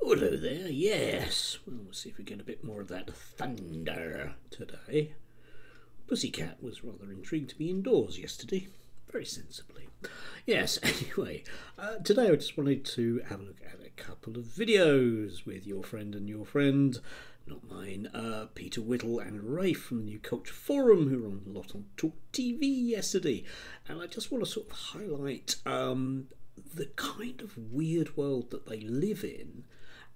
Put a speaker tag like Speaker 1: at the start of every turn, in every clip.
Speaker 1: Hello there, yes. Well, we'll see if we get a bit more of that thunder today. Pussycat was rather intrigued to be indoors yesterday, very sensibly. Yes, anyway, uh, today I just wanted to have a look at a couple of videos with your friend and your friend, not mine, uh, Peter Whittle and Rafe from the New Culture Forum, who were on a lot on Talk TV yesterday. And I just want to sort of highlight um, the kind of weird world that they live in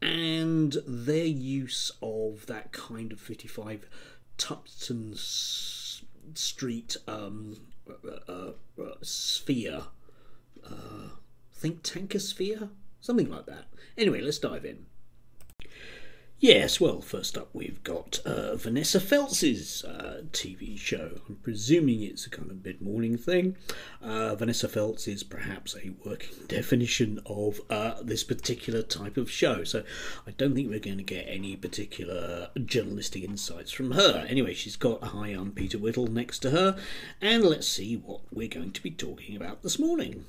Speaker 1: and their use of that kind of 55 Tufton S- Street um, uh, uh, uh, sphere, uh, think tankosphere, something like that. Anyway, let's dive in. Yes, well, first up we've got uh, Vanessa Feltz's uh, TV show. I'm presuming it's a kind of mid morning thing. Uh, Vanessa Feltz is perhaps a working definition of uh, this particular type of show, so I don't think we're going to get any particular journalistic insights from her. Anyway, she's got Hi, I'm Peter Whittle next to her, and let's see what we're going to be talking about this morning.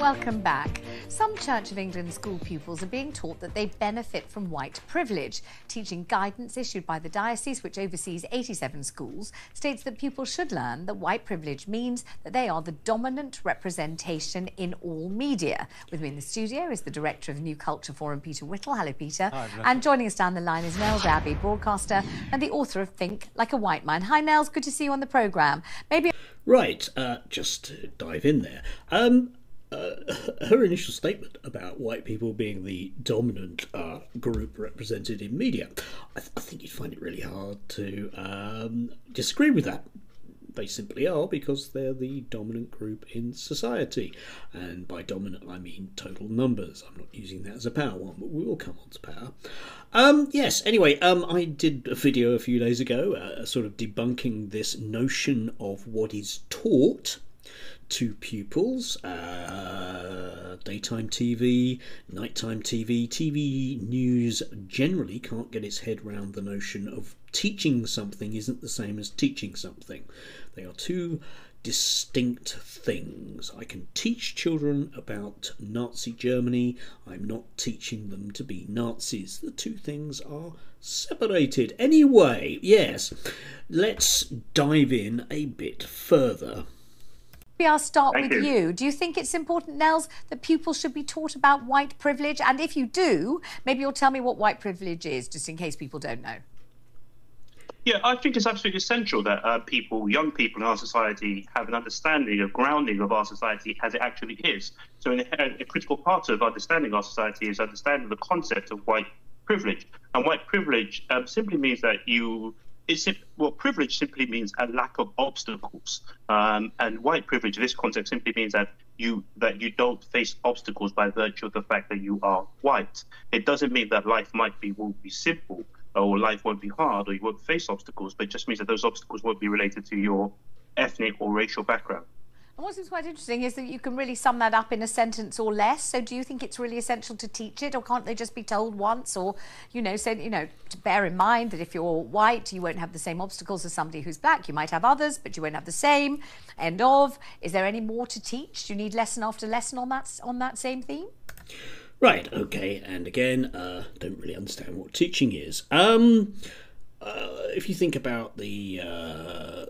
Speaker 2: Welcome back. Some Church of England school pupils are being taught that they benefit from white privilege. Teaching guidance issued by the diocese, which oversees 87 schools, states that pupils should learn that white privilege means that they are the dominant representation in all media. With me in the studio is the director of New Culture Forum, Peter Whittle. Hello, Peter.
Speaker 3: Hi,
Speaker 2: and joining us down the line is Nels Abbey, broadcaster and the author of Think Like a White Man. Hi, Nels. Good to see you on the programme. Maybe.
Speaker 1: Right, uh, just dive in there. Um, her initial statement about white people being the dominant uh, group represented in media, I, th- I, think you'd find it really hard to um, disagree with that. They simply are because they're the dominant group in society. And by dominant, I mean total numbers. I'm not using that as a power one, but we will come on to power. Um, yes, anyway, um, I did a video a few days ago, uh, sort of debunking this notion of what is taught to pupils uh, daytime TV, nighttime TV, TV news generally can't get its head round the notion of teaching something isn't the same as teaching something. They are two distinct things. I can teach children about Nazi Germany, I'm not teaching them to be Nazis. The two things are separated. Anyway, yes, let's dive in a bit further.
Speaker 2: Maybe I'll start
Speaker 4: Thank
Speaker 2: with
Speaker 4: you.
Speaker 2: you. Do you think it's important, Nels, that pupils should be taught about white privilege? And if you do, maybe you'll tell me what white privilege is, just in case people don't know.
Speaker 4: Yeah, I think it's absolutely essential that uh, people, young people in our society, have an understanding, a grounding of our society as it actually is. So, in a, a critical part of understanding our society is understanding the concept of white privilege. And white privilege um, simply means that you it's well, privilege simply means a lack of obstacles, um, and white privilege in this context simply means that you that you don't face obstacles by virtue of the fact that you are white. It doesn't mean that life might be won't be simple or life won't be hard or you won't face obstacles, but it just means that those obstacles won't be related to your ethnic or racial background.
Speaker 2: And what's quite interesting is that you can really sum that up in a sentence or less. So, do you think it's really essential to teach it, or can't they just be told once, or you know, say you know, to bear in mind that if you're white, you won't have the same obstacles as somebody who's black. You might have others, but you won't have the same. End of. Is there any more to teach? Do you need lesson after lesson on that on that same theme?
Speaker 1: Right, okay, and again, uh, don't really understand what teaching is. Um, uh, if you think about the uh,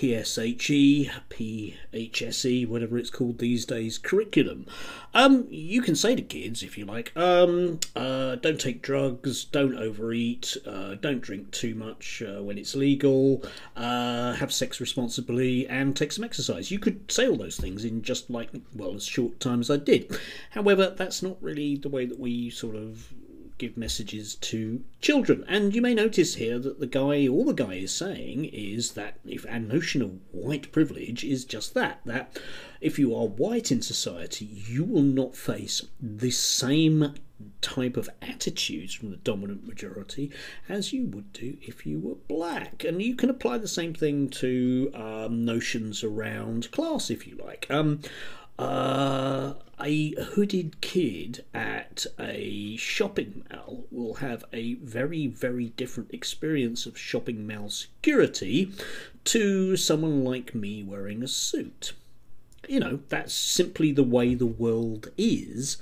Speaker 1: PSHE, PHSE, whatever it's called these days, curriculum, um, you can say to kids, if you like, um, uh, don't take drugs, don't overeat, uh, don't drink too much uh, when it's legal, uh, have sex responsibly, and take some exercise. You could say all those things in just like, well, as short time as I did. However, that's not really the way that we sort of give messages to children. And you may notice here that the guy, all the guy is saying is that if our notion of white privilege is just that, that if you are white in society, you will not face the same type of attitudes from the dominant majority as you would do if you were black. And you can apply the same thing to um, notions around class, if you like. Um, uh, a hooded kid at a shopping mall will have a very, very different experience of shopping mall security to someone like me wearing a suit. You know, that's simply the way the world is.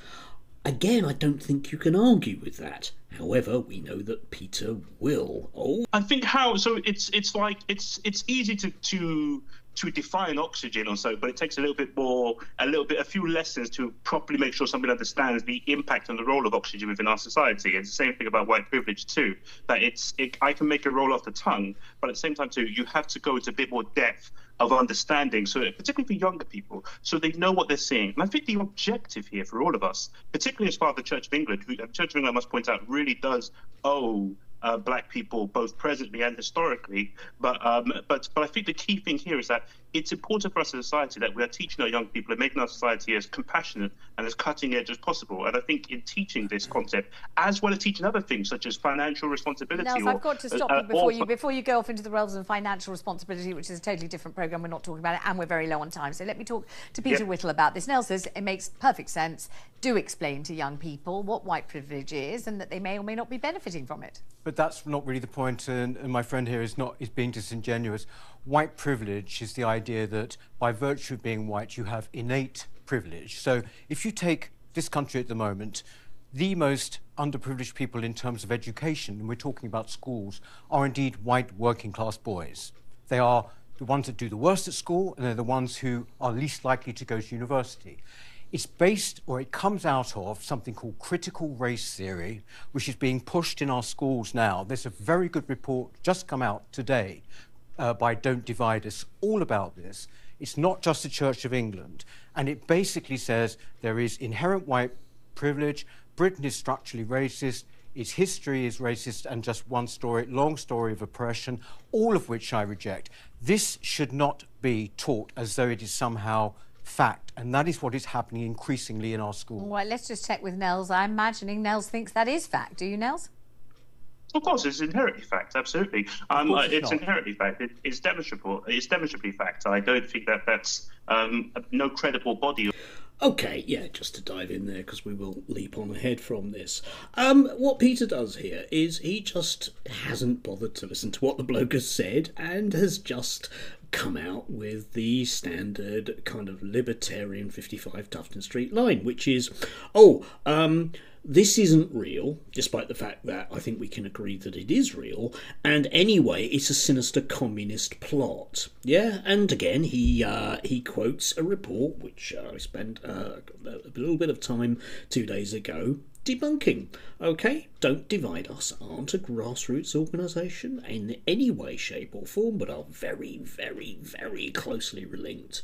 Speaker 1: Again, I don't think you can argue with that. However, we know that Peter will. Oh,
Speaker 4: I think how so it's it's like it's it's easy to to to define oxygen or so, but it takes a little bit more, a little bit, a few lessons to properly make sure somebody understands the impact and the role of oxygen within our society. It's the same thing about white privilege too. That it's, it, I can make a roll off the tongue, but at the same time too, you have to go into a bit more depth of understanding, so particularly for younger people, so they know what they're seeing. And I think the objective here for all of us, particularly as far as the Church of England, who uh, Church of England, I must point out, really does owe uh, black people both presently and historically. But um, but but I think the key thing here is that it's important for us as a society that we are teaching our young people and making our society as compassionate and as cutting edge as possible. And I think in teaching this concept, as well as teaching other things such as financial responsibility.
Speaker 2: Nels, or, I've got to stop uh, you before you before you go off into the realms of financial responsibility, which is a totally different program. We're not talking about it, and we're very low on time. So let me talk to Peter yep. Whittle about this. Nels says it makes perfect sense. Do explain to young people what white privilege is and that they may or may not be benefiting from it.
Speaker 3: But that's not really the point, and, and my friend here is not is being disingenuous. White privilege is the idea that by virtue of being white, you have innate privilege. So if you take this country at the moment, the most underprivileged people in terms of education, and we're talking about schools, are indeed white working class boys. They are the ones that do the worst at school, and they're the ones who are least likely to go to university. It's based, or it comes out of, something called critical race theory, which is being pushed in our schools now. There's a very good report just come out today uh, by Don't Divide Us all about this. It's not just the Church of England. And it basically says there is inherent white privilege, Britain is structurally racist, its history is racist, and just one story, long story of oppression, all of which I reject. This should not be taught as though it is somehow fact, and that is what is happening increasingly in our schools.
Speaker 2: Well, let's just check with Nels. I'm imagining Nels thinks that is fact. Do you, Nels?
Speaker 4: Of course, it's inherently fact. Absolutely, um, it's, it's inherently fact. It, it's demonstrable. It's demonstrably fact. I don't think that that's um, no credible body.
Speaker 1: Okay, yeah, just to dive in there because we will leap on ahead from this. Um, what Peter does here is he just hasn't bothered to listen to what the bloke has said and has just come out with the standard kind of libertarian 55 Tufton Street line, which is, oh, um, this isn't real, despite the fact that I think we can agree that it is real. And anyway, it's a sinister communist plot. Yeah, and again, he uh, he quotes a report which uh, I spent uh, a little bit of time two days ago debunking. Okay, Don't Divide Us aren't a grassroots organisation in any way, shape, or form, but are very, very, very closely linked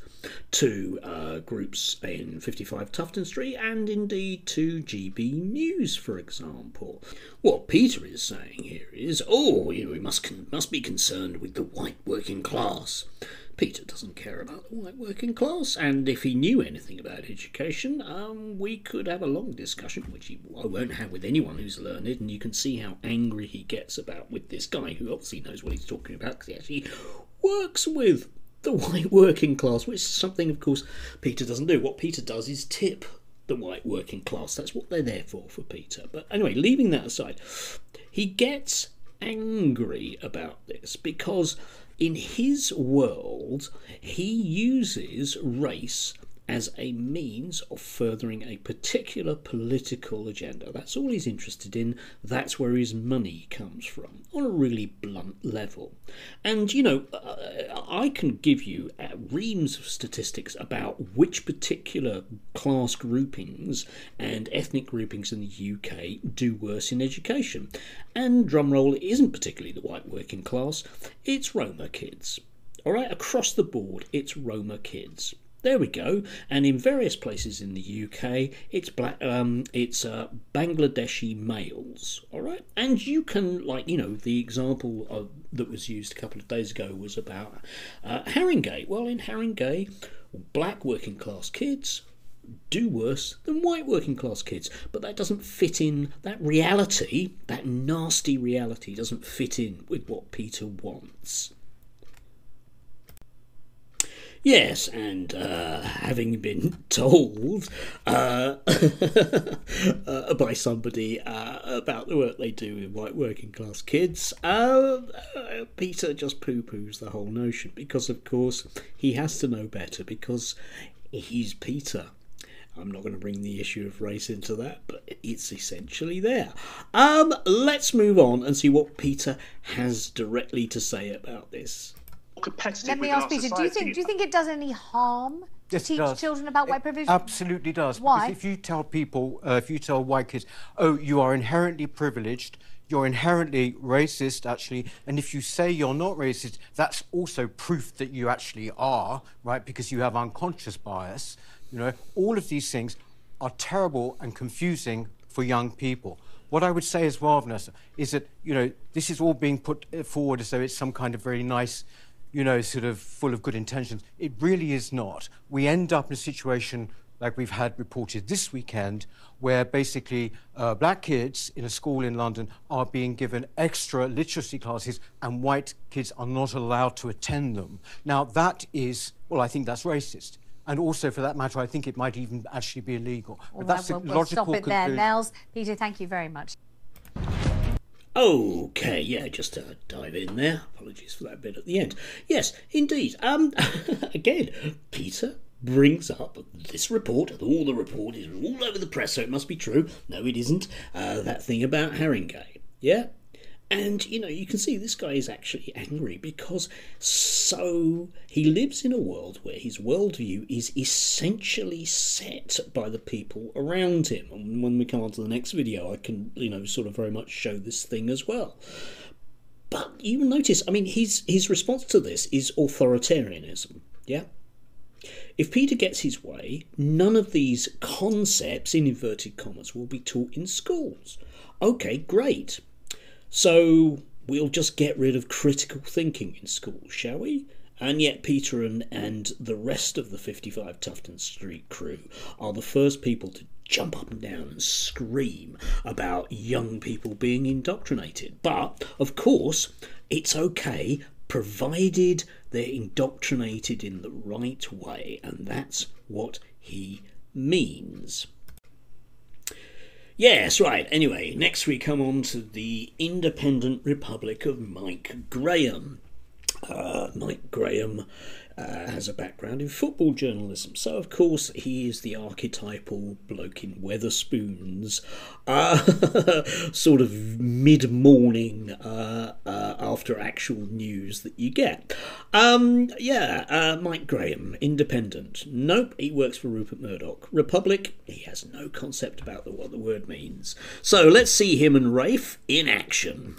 Speaker 1: to uh, groups in 55 Tufton Street and indeed to GB News, for example. What Peter is saying here is, oh, you know, we must con- must be concerned with the white working class. Peter doesn't care about the white working class, and if he knew anything about education, um, we could have a long discussion, which he, I won't have with anyone who's learned, and you can see how angry he gets about with this guy who obviously knows what he's talking about because he actually works with the white working class, which is something, of course, Peter doesn't do. What Peter does is tip the white working class. That's what they're there for, for Peter. But anyway, leaving that aside, he gets angry about this because in his world, he uses race as a means of furthering a particular political agenda. That's all he's interested in. That's where his money comes from, on a really blunt level. And, you know, uh, I can give you uh, reams of statistics about which particular class groupings and ethnic groupings in the UK do worse in education. And drumroll, it isn't particularly the white working class, it's Roma kids. All right, across the board, it's Roma kids. There we go. And in various places in the UK, it's black. Um, it's uh, Bangladeshi males. All right, and you can like you know the example of, that was used a couple of days ago was about uh, Haringey. Well, in Haringey, black working class kids do worse than white working class kids. But that doesn't fit in, that reality, that nasty reality, doesn't fit in with what Peter wants. Yes, and uh, having been told uh, uh, by somebody uh, about the work they do with white working class kids, uh, uh, Peter just poo poos the whole notion because, of course, he has to know better because he's Peter. I'm not going to bring the issue of race into that, but it's essentially there. Um, let's move on and see what Peter has directly to say about this.
Speaker 4: Competitive
Speaker 2: Let me ask Peter, do you think do you think it does any harm to
Speaker 3: Yes,
Speaker 2: teach
Speaker 3: does.
Speaker 2: children about white
Speaker 3: It
Speaker 2: privilege?
Speaker 3: Absolutely does.
Speaker 2: Why?
Speaker 3: Because if you tell people, uh, if you tell white kids, oh, you are inherently privileged, you're inherently racist, actually, and if you say you're not racist, that's also proof that you actually are, right? Because you have unconscious bias. You know, all of these things are terrible and confusing for young people. What I would say as well, Vanessa, is that you know this is all being put forward as though it's some kind of very nice you know, sort of full of good intentions. It really is not. We end up in a situation like we've had reported this weekend, where basically uh, black kids in a school in London are being given extra literacy classes and white kids are not allowed to attend them. Now, that is, well, I think that's racist. And also, for that matter, I think it might even actually be illegal. But
Speaker 2: right,
Speaker 3: that's
Speaker 2: we'll,
Speaker 3: a
Speaker 2: we'll
Speaker 3: logical
Speaker 2: stop it there. Nels, Peter, thank you very much.
Speaker 1: Okay, yeah, just to dive in there. Apologies for that bit at the end. Yes, indeed. Um, again, Peter brings up this report. All the report is all over the press, so it must be true. No, it isn't. Uh, that thing about Haringey. Yeah. And you know, you can see this guy is actually angry because so he lives in a world where his worldview is essentially set by the people around him. And when we come on to the next video, I can, you know, sort of very much show this thing as well. But you notice, I mean, his his response to this is authoritarianism. Yeah. If Peter gets his way, none of these concepts, in inverted commas, will be taught in schools. Okay, great. So we'll just get rid of critical thinking in schools, shall we? And yet, Peter and, and the rest of the 55 Tufton Street crew are the first people to jump up and down and scream about young people being indoctrinated. But, of course, it's okay provided they're indoctrinated in the right way, and that's what he means. Yes, right. Anyway, next we come on to the Independent Republic of Mike Graham. Uh, Mike Graham uh, has a background in football journalism, so of course he is the archetypal bloke in Wetherspoons, uh, sort of mid-morning uh, uh, after actual news that you get. Um, yeah, uh, Mike Graham, independent. Nope, he works for Rupert Murdoch. Republic, he has no concept about the, what the word means. So let's see him and Rafe in action.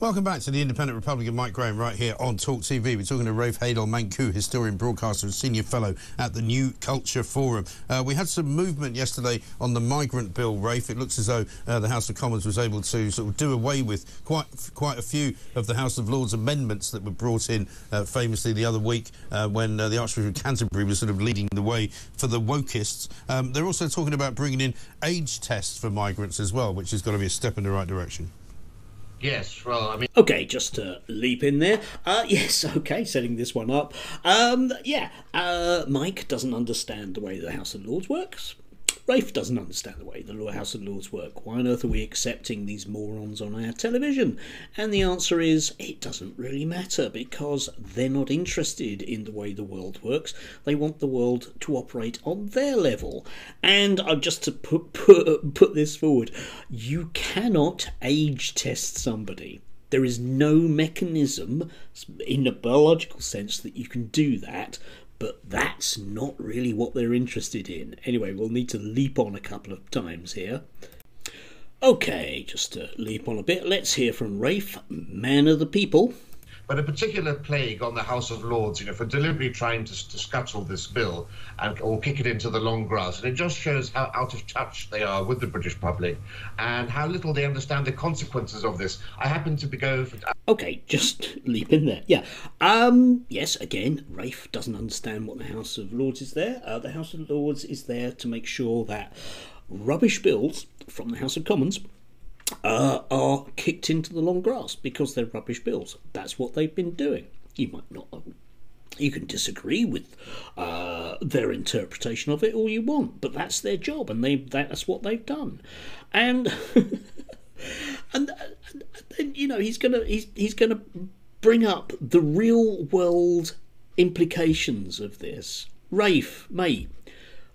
Speaker 5: Welcome back to the Independent Republican Mike Graham right here on Talk TV. We're talking to Rafe Heydel-Mankoo, historian, broadcaster, and senior fellow at the New Culture Forum. Uh, we had some movement yesterday on the migrant bill, Rafe. It looks as though uh, the House of Commons was able to sort of do away with quite quite a few of the House of Lords amendments that were brought in uh, famously the other week uh, when uh, the Archbishop of Canterbury was sort of leading the way for the wokists. Um, they're also talking about bringing in age tests for migrants as well, which has got to be a step in the right direction.
Speaker 6: Yes, well, I mean,
Speaker 1: Okay, just to leap in there. Uh, yes, okay, setting this one up. Um, yeah, uh, Mike doesn't understand the way the House of Lords works. Rafe doesn't understand the way the Law House of Lords work. Why on earth are we accepting these morons on our television? And the answer is it doesn't really matter because they're not interested in the way the world works. They want the world to operate on their level. And just to put, put, put this forward, you cannot age test somebody. There is no mechanism in a biological sense that you can do that, but that's not really what they're interested in. Anyway, we'll need to leap on a couple of times here. Okay, just to leap on a bit, let's hear from Rafe, man of the people.
Speaker 6: But a particular plague on the House of Lords, you know, for deliberately trying to, to scuttle this bill and or kick it into the long grass. And it just shows how out of touch they are with the British public and how little they understand the consequences of this. I happen to be go for,
Speaker 1: Okay, just leap in there. Yeah. Um. Yes. Again, Rafe doesn't understand what the House of Lords is there. Uh, the House of Lords is there to make sure that rubbish bills from the House of Commons uh, are kicked into the long grass because they're rubbish bills. That's what they've been doing. You might not. You can disagree with uh, their interpretation of it all you want, but that's their job, and they that's what they've done. And and, and, you know he's gonna he's he's gonna bring up the real world implications of this. Rafe, mate,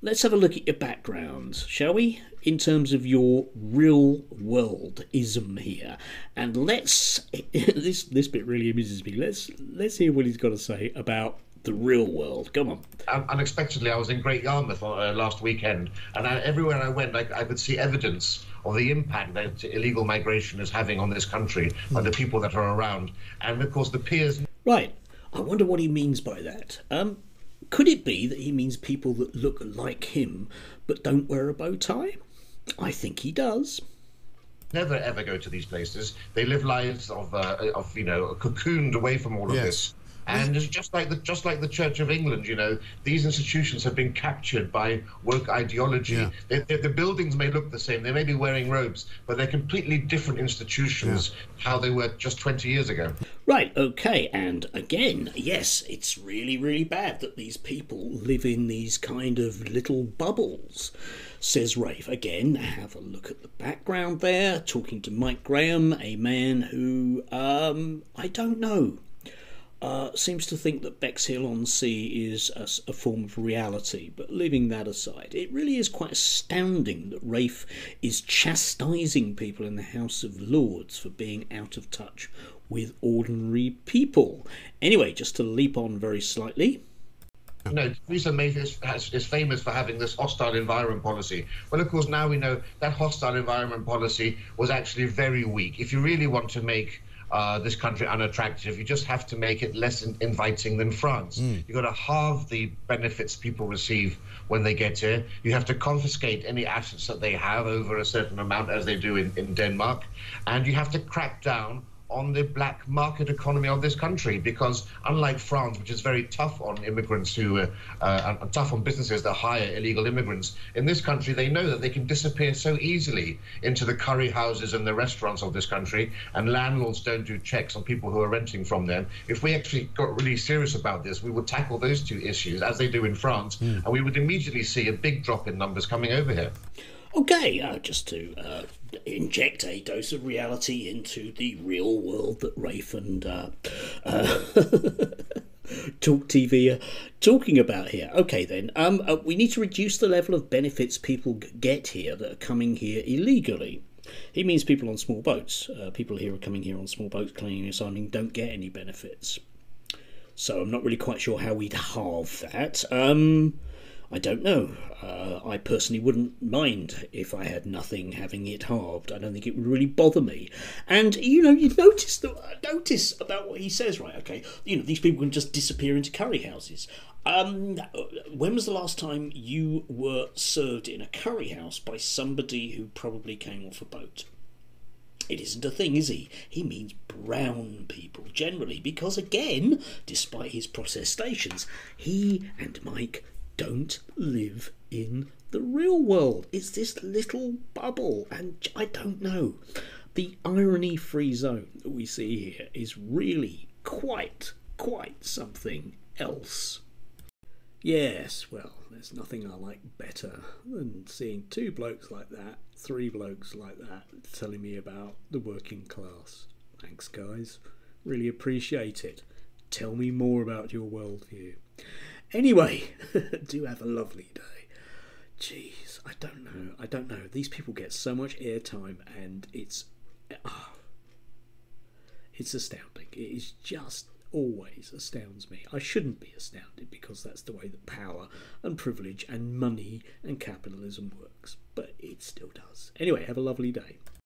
Speaker 1: let's have a look at your background, shall we? In terms of your real world ism here, and let's this this bit really amuses me. Let's let's hear what he's got to say about the real world. Come on.
Speaker 6: Um, unexpectedly, I was in Great Yarmouth uh, last weekend, and I, everywhere I went, I, I could see evidence of the impact that illegal migration is having on this country mm. and the people that are around. And of course, the peers.
Speaker 1: Right. I wonder what he means by that. Um, could it be that he means people that look like him but don't wear a bow tie? I think he does.
Speaker 6: Never ever go to these places. They live lives of, uh, of you know, cocooned away from all of yes. this. And just like the just like the Church of England, you know, these institutions have been captured by woke ideology. Yeah. They, they, the buildings may look the same, they may be wearing robes, but they're completely different institutions. Yeah. How they were just twenty years ago.
Speaker 1: Right. Okay. And again, yes, it's really really bad that these people live in these kind of little bubbles says Rafe. Again, have a look at the background there, talking to Mike Graham, a man who, um, I don't know, uh, seems to think that Bexhill on Sea is a, a, form of reality, but leaving that aside, it really is quite astounding that Rafe is chastising people in the House of Lords for being out of touch with ordinary people. Anyway, just to leap on very slightly.
Speaker 6: No, Theresa May is, is, famous for having this hostile environment policy. Well, of course, now we know that hostile environment policy was actually very weak. If you really want to make uh, this country unattractive. You just have to make it less in- inviting than France. Mm. You've got to halve the benefits people receive when they get here. You have to confiscate any assets that they have over a certain amount, as they do in, in Denmark. And you have to crack down on the black market economy of this country because unlike France, which is very tough on immigrants who uh, uh, are tough on businesses that hire illegal immigrants, in this country they know that they can disappear so easily into the curry houses and the restaurants of this country, and landlords don't do checks on people who are renting from them. If we actually got really serious about this, we would tackle those two issues as they do in France, mm. and we would immediately see a big drop in numbers coming over here.
Speaker 1: Okay, uh, just to uh, inject a dose of reality into the real world that Rafe and uh, uh Talk TV are talking about here. Okay, then, um, uh, we need to reduce the level of benefits people get here that are coming here illegally. He means people on small boats. Uh, people here are coming here on small boats, claiming asylum, don't get any benefits. So I'm not really quite sure how we'd halve that. Um, I don't know. Uh, I personally wouldn't mind if I had nothing having it halved. I don't think it would really bother me. And you know, you notice the notice about what he says, right? Okay, you know, these people can just disappear into curry houses. Um, when was the last time you were served in a curry house by somebody who probably came off a boat? It isn't a thing, is he? He means brown people generally, because again, despite his protestations, he and Mike don't live in the real world. It's this little bubble, and I don't know. The irony free zone that we see here is really quite, quite something else. Yes, well, there's nothing I like better than seeing two blokes like that, three blokes like that, telling me about the working class. Thanks, guys. Really appreciate it. Tell me more about your worldview. Anyway, do have a lovely day. Jeez, I don't know. I don't know. These people get so much airtime, and it's oh, it's astounding. It is just always astounds me. I shouldn't be astounded because that's the way that power and privilege and money and capitalism works, but it still does. Anyway, have a lovely day.